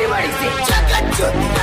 머리 머리 씨 잠깐 좀